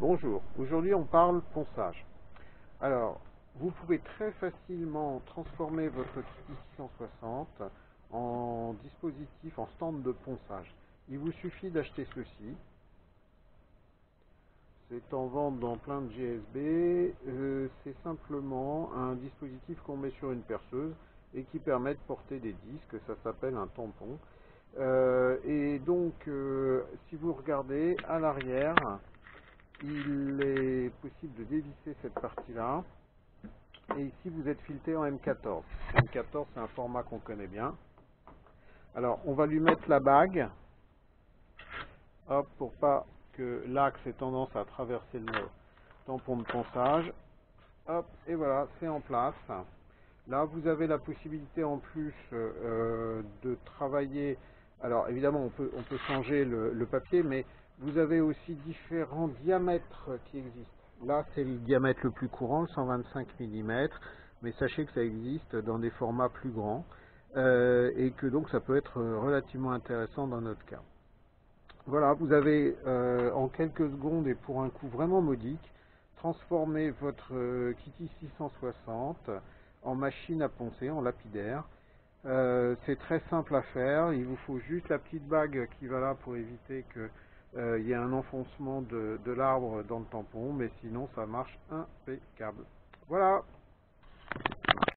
Bonjour, aujourd'hui on parle ponçage. Alors, vous pouvez très facilement transformer votre Kitty 660 en dispositif, en stand de ponçage. Il vous suffit d'acheter ceci. C'est en vente dans plein de GSB. Euh, c'est simplement un dispositif qu'on met sur une perceuse et qui permet de porter des disques. Ça s'appelle un tampon. Euh, et donc, euh, si vous regardez à l'arrière, il est possible de dévisser cette partie-là. Et ici, vous êtes fileté en M14. M14, c'est un format qu'on connaît bien. Alors, on va lui mettre la bague. Hop, pour pas que l'axe ait tendance à traverser le tampon de ponçage. Hop, et voilà, c'est en place. Là, vous avez la possibilité en plus euh, de travailler. Alors, évidemment, on peut, on peut changer le papier, mais vous avez aussi différents diamètres qui existent. Là, c'est le diamètre le plus courant, 125 mm, mais sachez que ça existe dans des formats plus grands euh, et que donc ça peut être relativement intéressant dans notre cas. Voilà, vous avez euh, en quelques secondes et pour un coût vraiment modique, transformé votre euh, Kitty 660 en machine à poncer, en lapidaire. C'est très simple à faire, il vous faut juste la petite bague qui va là pour éviter que euh, y a un enfoncement de l'arbre dans le tampon, mais sinon ça marche impeccable. Voilà